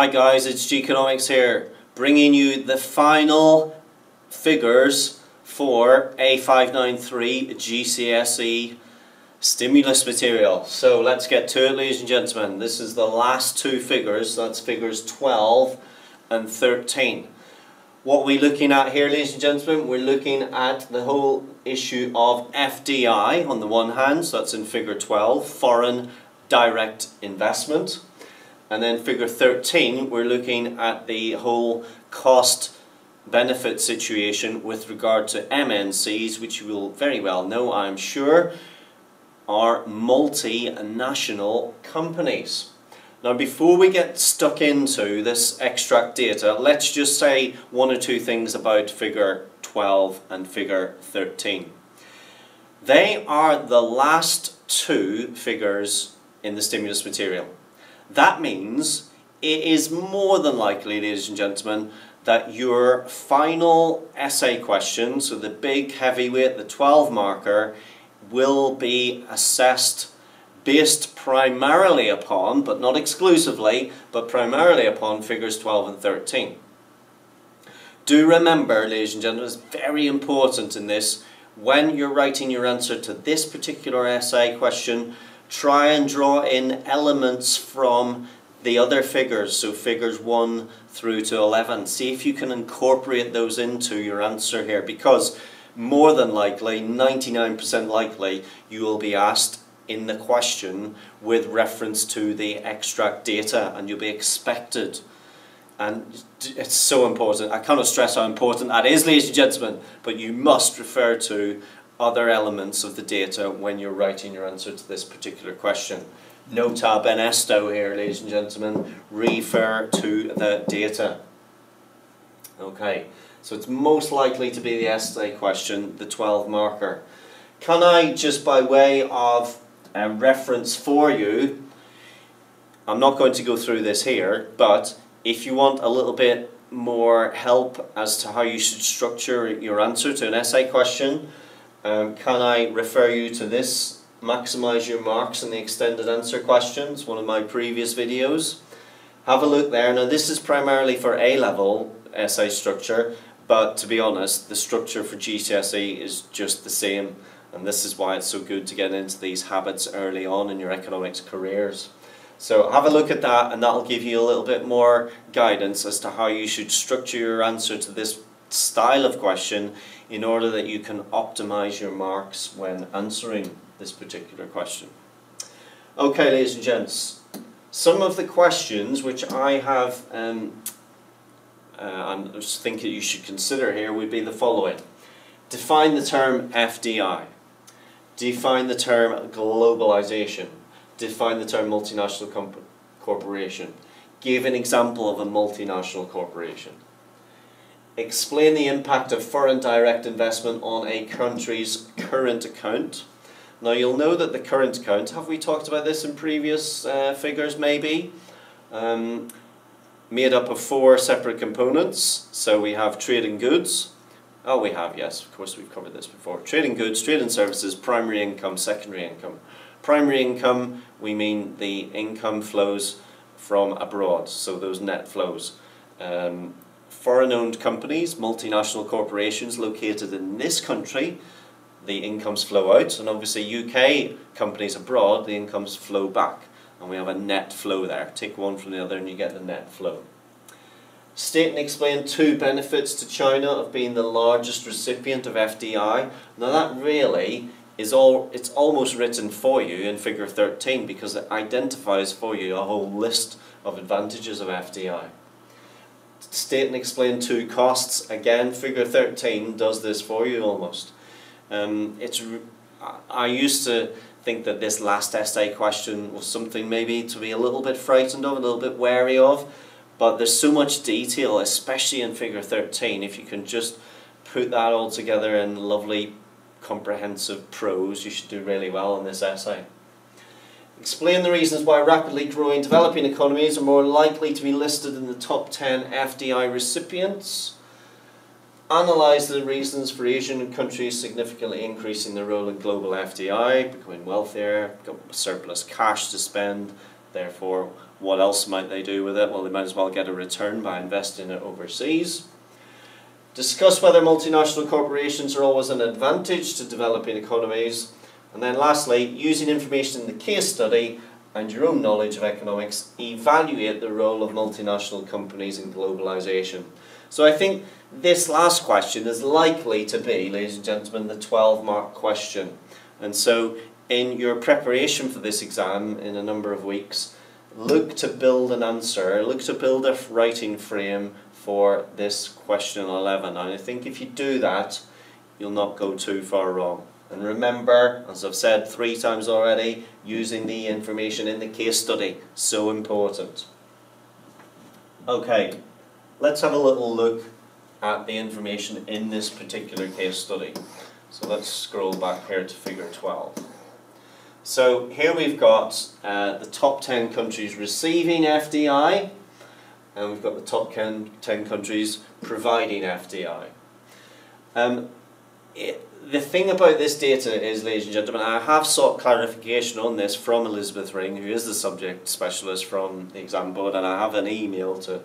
Hi guys, it's Geekonomics here, bringing you the final figures for A593 GCSE stimulus material. So let's get to it ladies and gentlemen. This is the last two figures, that's figures 12 and 13. What we're looking at here ladies and gentlemen, we're looking at the whole issue of FDI on the one hand, so that's in figure 12, foreign direct investment. And then figure 13, we're looking at the whole cost benefit situation with regard to MNCs, which you will very well know, I'm sure, are multinational companies. Now before we get stuck into this extract data, let's just say one or two things about figure 12 and figure 13. They are the last two figures in the stimulus material. That means it is more than likely, ladies and gentlemen, that your final essay question, so the big heavyweight, the 12 marker, will be assessed based primarily upon, but not exclusively, but primarily upon figures 12 and 13. Do remember, ladies and gentlemen, it's very important in this, when you're writing your answer to this particular essay question, try and draw in elements from the other figures, so figures 1 through to 11. See if you can incorporate those into your answer here because more than likely, 99% likely, you will be asked in the question with reference to the extract data and you'll be expected. And it's so important. I cannot stress how important that is, ladies and gentlemen, but you must refer to other elements of the data when you're writing your answer to this particular question. Nota bene esto here, ladies and gentlemen, refer to the data. Okay, so it's most likely to be the essay question, the 12 marker. Can I, just by way of a reference for you, I'm not going to go through this here, but if you want a little bit more help as to how you should structure your answer to an essay question, um, can I refer you to this, Maximize Your Marks in the Extended Answer Questions, one of my previous videos. Have a look there. Now this is primarily for A-level essay structure, but to be honest, the structure for GCSE is just the same, and this is why it's so good to get into these habits early on in your economics careers. So have a look at that and that'll give you a little bit more guidance as to how you should structure your answer to this style of question in order that you can optimize your marks when answering this particular question. Okay, ladies and gents, some of the questions which I have um, uh, I think you should consider here would be the following. Define the term FDI. Define the term globalization. Define the term multinational corporation. Give an example of a multinational corporation. Explain the impact of foreign direct investment on a country's current account. Now you'll know that the current account, have we talked about this in previous uh, figures maybe? Um, made up of four separate components. So we have trading goods. Oh, we have, yes, of course we've covered this before. Trading goods, trade and services, primary income, secondary income. Primary income, we mean the income flows from abroad, so those net flows. Um, foreign-owned companies, multinational corporations located in this country, the incomes flow out, and obviously UK companies abroad, the incomes flow back. And we have a net flow there. Take one from the other and you get the net flow. State and explain two benefits to China of being the largest recipient of FDI. Now that really is all, it's almost written for you in figure 13 because it identifies for you a whole list of advantages of FDI state and explain two costs. Again, figure 13 does this for you almost. Um, it's, I used to think that this last essay question was something maybe to be a little bit frightened of, a little bit wary of, but there's so much detail, especially in figure 13, if you can just put that all together in lovely comprehensive prose, you should do really well in this essay. Explain the reasons why rapidly growing developing economies are more likely to be listed in the top 10 FDI recipients. Analyse the reasons for Asian countries significantly increasing their role in global FDI, becoming wealthier, surplus cash to spend, Therefore, what else might they do with it? Well, they might as well get a return by investing it overseas. Discuss whether multinational corporations are always an advantage to developing economies. And then lastly, using information in the case study and your own knowledge of economics, evaluate the role of multinational companies in globalization. So I think this last question is likely to be, ladies and gentlemen, the 12 mark question. And so in your preparation for this exam in a number of weeks, look to build an answer, look to build a writing frame for this question 11. And I think if you do that, you'll not go too far wrong. And remember, as I've said three times already, using the information in the case study, so important. Okay, let's have a little look at the information in this particular case study. So let's scroll back here to figure 12. So here we've got uh, the top 10 countries receiving FDI, and we've got the top 10, 10 countries providing FDI. Um, it, the thing about this data is, ladies and gentlemen, I have sought clarification on this from Elizabeth Ring, who is the subject specialist from the exam board, and I have an email to,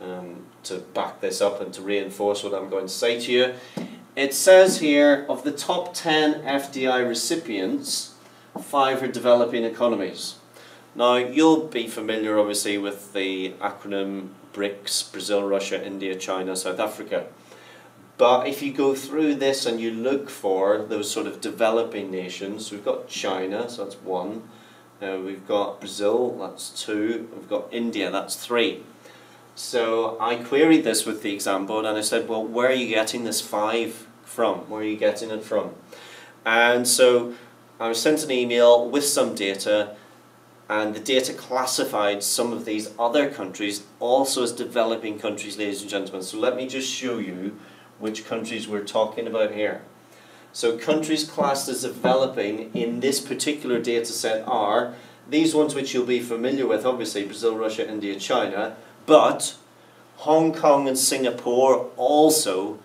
um, to back this up and to reinforce what I'm going to say to you. It says here, of the top 10 FDI recipients, five are developing economies. Now, you'll be familiar, obviously, with the acronym BRICS, Brazil, Russia, India, China, South Africa. But if you go through this and you look for those sort of developing nations, we've got China, so that's one. Uh, we've got Brazil, that's two. We've got India, that's three. So I queried this with the exam board and I said, well, where are you getting this five from? Where are you getting it from? And so I was sent an email with some data and the data classified some of these other countries also as developing countries, ladies and gentlemen. So let me just show you which countries we're talking about here. So countries classed as developing in this particular data set are these ones which you'll be familiar with, obviously Brazil, Russia, India, China, but Hong Kong and Singapore also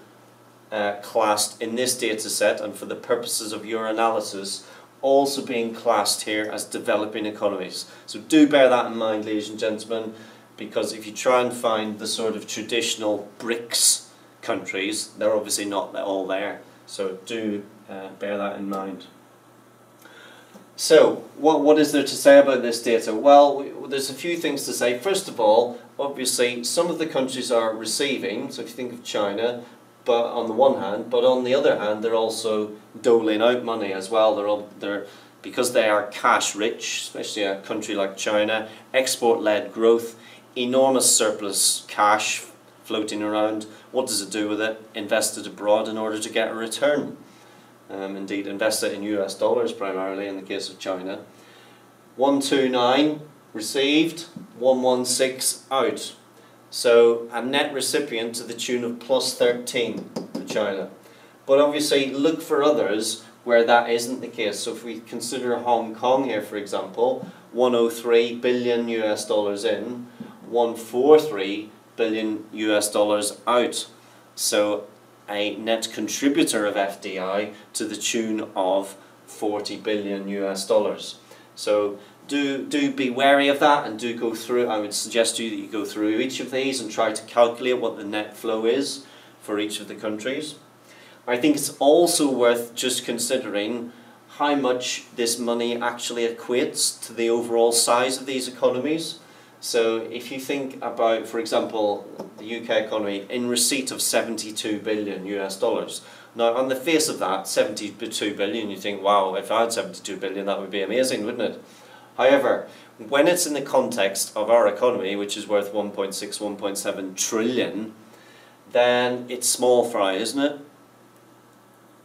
uh, classed in this data set and for the purposes of your analysis also being classed here as developing economies. So do bear that in mind, ladies and gentlemen, because if you try and find the sort of traditional BRICS countries, they're obviously not all there. So do uh, bear that in mind. So, what, what is there to say about this data? Well, we, there's a few things to say. First of all, obviously, some of the countries are receiving, so if you think of China, but on the one hand, but on the other hand, they're also doling out money as well. They're all, they're because they are cash rich, especially a country like China, export led growth, enormous surplus cash floating around. What does it do with it? Invest it abroad in order to get a return. Um, indeed, invest it in US dollars primarily in the case of China. 129 received, 116 out. So a net recipient to the tune of plus 13 for China. But obviously look for others where that isn't the case. So if we consider Hong Kong here, for example, 103 billion US dollars in, 143 billion US dollars out. So a net contributor of FDI to the tune of 40 billion US dollars. So do, do be wary of that and do go through, I would suggest to you that you go through each of these and try to calculate what the net flow is for each of the countries. I think it's also worth just considering how much this money actually equates to the overall size of these economies. So if you think about, for example, the UK economy in receipt of 72 billion US dollars. Now, on the face of that, 72 billion, you think, wow, if I had 72 billion, that would be amazing, wouldn't it? However, when it's in the context of our economy, which is worth 1.6, 1.7 trillion, then it's small fry, isn't it?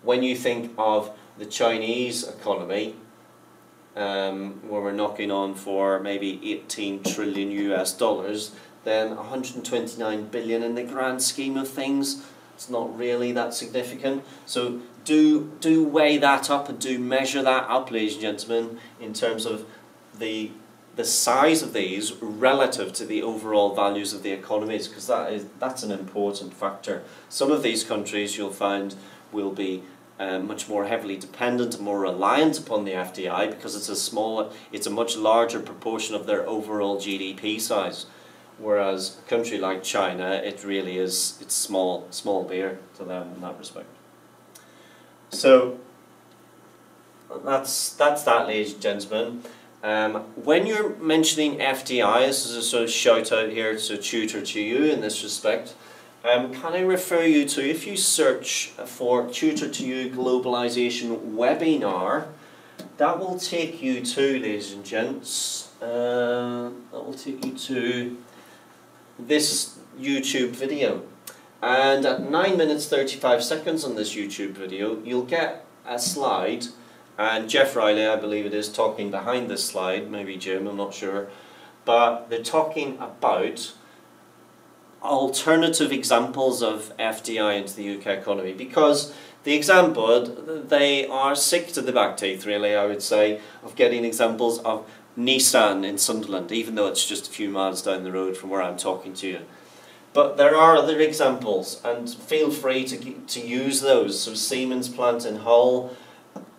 When you think of the Chinese economy, um, where we're knocking on for maybe 18 trillion US dollars, then 129 billion in the grand scheme of things, it's not really that significant. So do, do weigh that up and do measure that up, ladies and gentlemen, in terms of the the size of these relative to the overall values of the economies because that is that's an important factor. Some of these countries you'll find will be uh, much more heavily dependent and more reliant upon the FDI because it's a small, it's a much larger proportion of their overall GDP size. Whereas a country like China, it really is, it's small, small beer to them in that respect. So that's that's that, ladies and gentlemen. Um, when you're mentioning FDI, this is a sort of shout out here to tutor2u in this respect. Um, can I refer you to, if you search for tutor2u Globalization Webinar, that will take you to, ladies and gents, uh, that will take you to this YouTube video. And at 9 minutes 35 seconds on this YouTube video, you'll get a slide, and Geoff Riley, I believe it is, talking behind this slide, maybe Jim, I'm not sure, but they're talking about alternative examples of FDI into the UK economy because the exam board, they are sick to the back teeth really I would say of getting examples of Nissan in Sunderland even though it's just a few miles down the road from where I'm talking to you. But there are other examples and feel free to, to use those. So Siemens plant in Hull,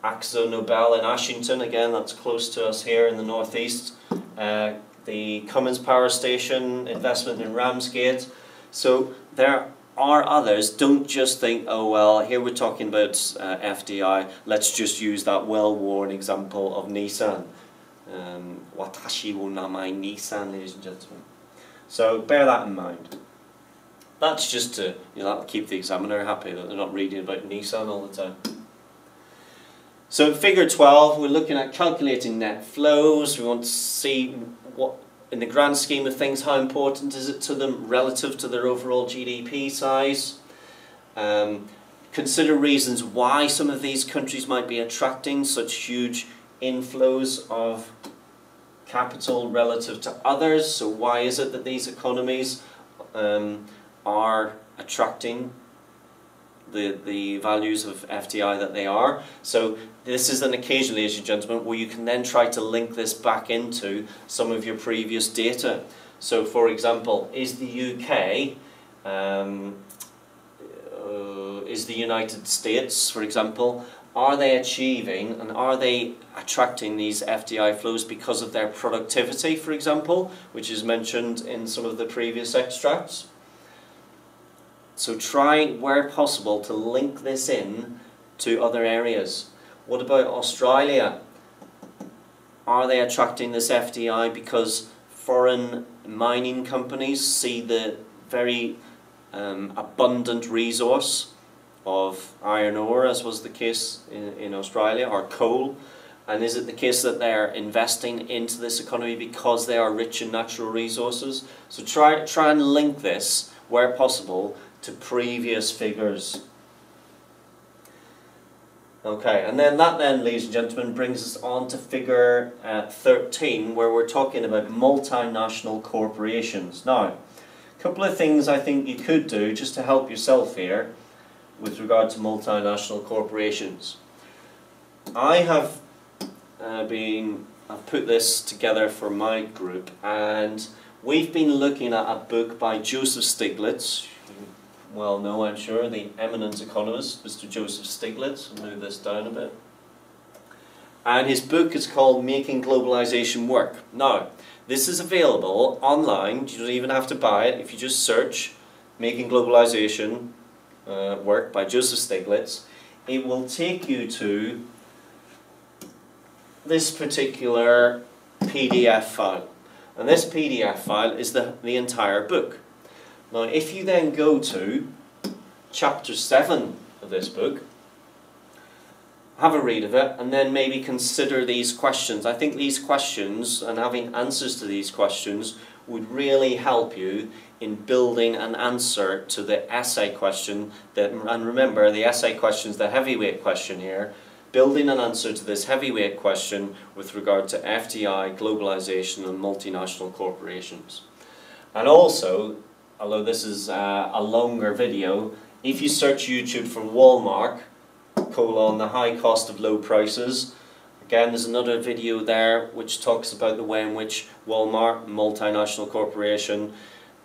Akzo Nobel in Ashington, again that's close to us here in the northeast. Uh, the Cummins Power Station investment in Ramsgate. So there are others. Don't just think, oh well, here we're talking about uh, FDI. Let's just use that well-worn example of Nissan. Um, watashi wo namai Nissan, ladies and gentlemen. So bear that in mind. That's just to you know keep the examiner happy that they're not reading about Nissan all the time. So figure 12, we're looking at calculating net flows. We want to see what, in the grand scheme of things, how important is it to them relative to their overall GDP size. Um, consider reasons why some of these countries might be attracting such huge inflows of capital relative to others. So why is it that these economies um, are attracting the, the values of FDI that they are. So this is an occasion, ladies and gentlemen, where you can then try to link this back into some of your previous data. So for example, is the UK, um, uh, is the United States, for example, are they achieving and are they attracting these FDI flows because of their productivity, for example, which is mentioned in some of the previous extracts? So try, where possible, to link this in to other areas. What about Australia? Are they attracting this FDI because foreign mining companies see the very um, abundant resource of iron ore, as was the case in, in Australia, or coal? And is it the case that they're investing into this economy because they are rich in natural resources? So try, try and link this, where possible, to previous figures. Okay, and then that then, ladies and gentlemen, brings us on to figure uh, 13, where we're talking about multinational corporations. Now, a couple of things I think you could do just to help yourself here with regard to multinational corporations. I have uh, been, I've put this together for my group, and we've been looking at a book by Joseph Stiglitz, well know, I'm sure, the eminent economist, Mr. Joseph Stiglitz. I'll move this down a bit. And his book is called Making Globalization Work. Now, this is available online. You don't even have to buy it. If you just search Making Globalization uh, Work by Joseph Stiglitz, it will take you to this particular PDF file. And this PDF file is the, the entire book. Now, if you then go to chapter 7 of this book, have a read of it, and then maybe consider these questions. I think these questions and having answers to these questions would really help you in building an answer to the essay question. That, and remember, the essay question is the heavyweight question here. Building an answer to this heavyweight question with regard to FDI, globalization, and multinational corporations. And also, although this is uh, a longer video, if you search YouTube for Walmart, colon, the high cost of low prices, again there's another video there which talks about the way in which Walmart, multinational corporation,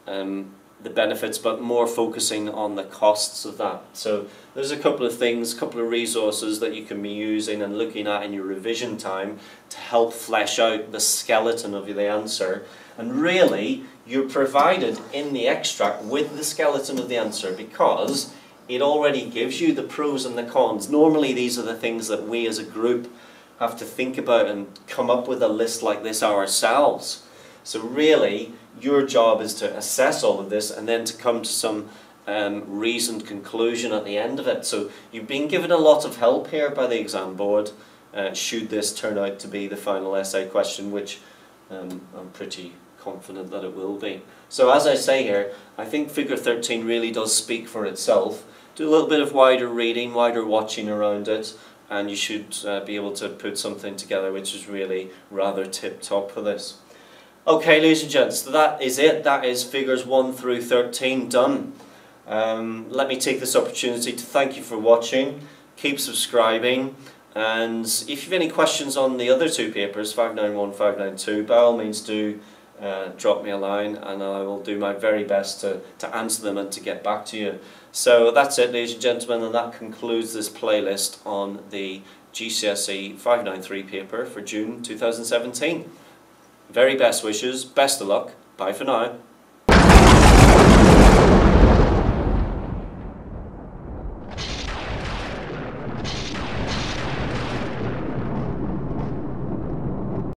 um, the benefits, but more focusing on the costs of that. So there's a couple of things, a couple of resources that you can be using and looking at in your revision time to help flesh out the skeleton of the answer. And really, you're provided in the extract with the skeleton of the answer because it already gives you the pros and the cons. Normally, these are the things that we as a group have to think about and come up with a list like this ourselves. So really, your job is to assess all of this and then to come to some um, reasoned conclusion at the end of it. So you've been given a lot of help here by the exam board. Uh, should this turn out to be the final essay question, which um, I'm pretty confident that it will be. So as I say here, I think figure 13 really does speak for itself. Do a little bit of wider reading, wider watching around it, and you should uh, be able to put something together which is really rather tip-top for this. Okay, ladies and gents, that is it. That is figures 1 through 13 done. Um, let me take this opportunity to thank you for watching. Keep subscribing. And if you have any questions on the other two papers, 591, 592, by all means do uh, drop me a line and I will do my very best to, to answer them and to get back to you. So that's it, ladies and gentlemen, and that concludes this playlist on the GCSE 593 paper for June 2017. Very best wishes, best of luck, bye for now.